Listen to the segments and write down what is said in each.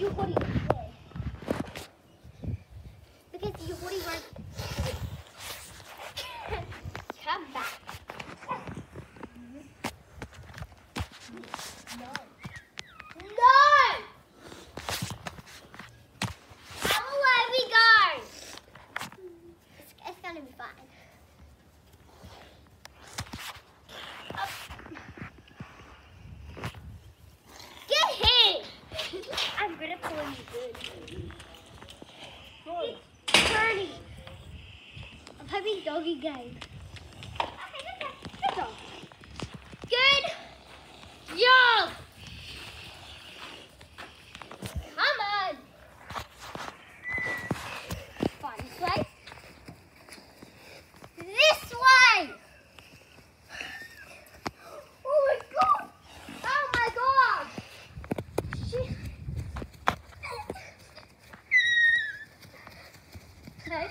your hoodie there? Because your hoodie won't. Come back. No. No! Come away we go. It's, it's gonna be fine. Get him! I'm gonna pull you good. It's turning. I'm having doggy game. Good job! Come on! Fun place. This way! Oh my god! Oh my god! Shit. Okay.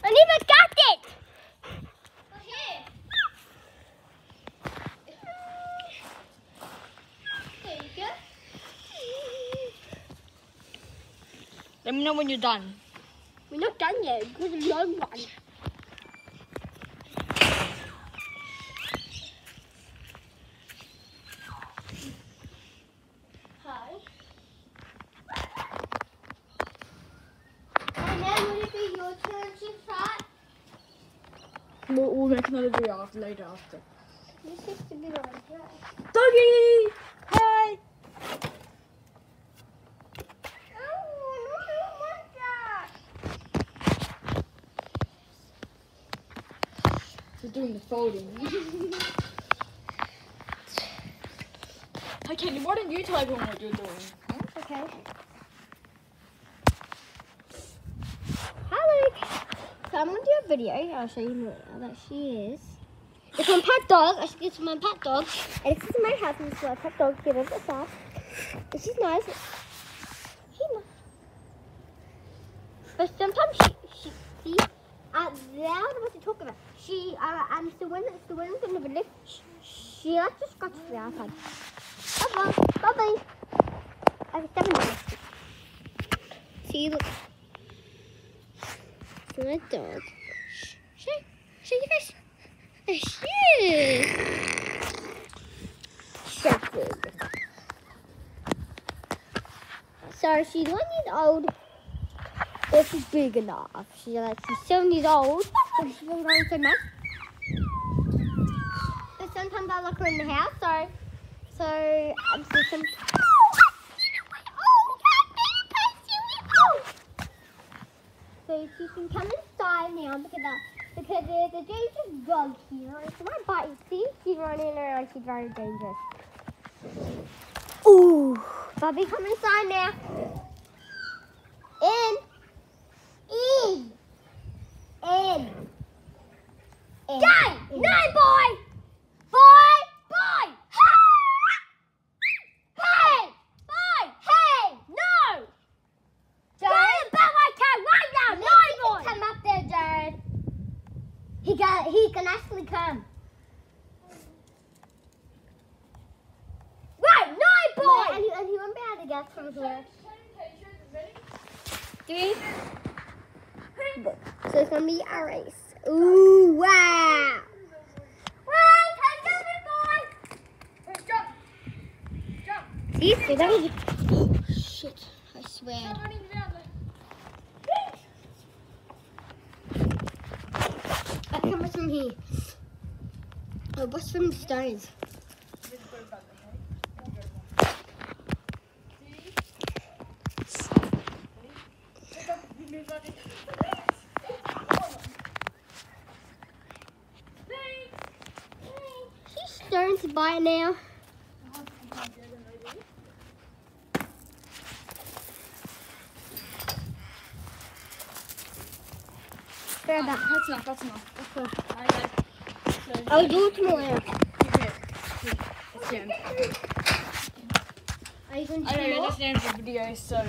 I never got it! Here. There you go. Let me know when you're done. We're not done yet. We're the long one. Hi. And then would it be your turn to try? We'll, we'll make another video after later after. This is to be on. Doggy! Hi! Oh, no, I don't want that. We're doing the folding. Kenny, why don't you tell everyone what you're doing? Okay. Hi, Luke. So I'm gonna do a video. I'll show you that she is. It's my pet dog. I should get my pet dog. And this is my house. And this is my pet dog. Get over the. And she's nice. She's nice. But sometimes she, she, see, uh, now what to talk about. She, uh, and the one, It's the one in the village, she, she likes to scratch the outside. Bye bye. Bye bye. I have seven dogs. See, look. It's my dog. Shh, shh, shh. Shh. Shepherd. So she's one years old. But she's big enough. She's like she's seven years old. But she's been growing so much. But sometimes I lock her in the house, so so um, so some. So she can come inside now because uh, because there's a dangerous dog here. It's my bite. See, she's running around. She's very dangerous. Ooh, Bobby, come inside now. In. In. In. Go! No, boy! Boy! Boy! Hey! Hey! Boy! Hey! No! Jared! Get my car right now! No, boy! Come up there, Jared. He got. He can actually come. Right, no, boy! And he, and he won't be able to get from here. Three. So it's gonna be a race. Ooh, wow! Wait, come boy! See, so that was. Oh, shit, I swear. I come from here. Oh, what's from the stones? To bite now. About. That's enough, that's enough. Alright, I'll do it tomorrow. keep. It's the end. I Are you going to I do know that's the end of the video. So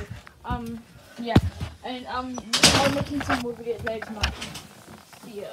um yeah, and um I'm making some more videos later tonight. See ya.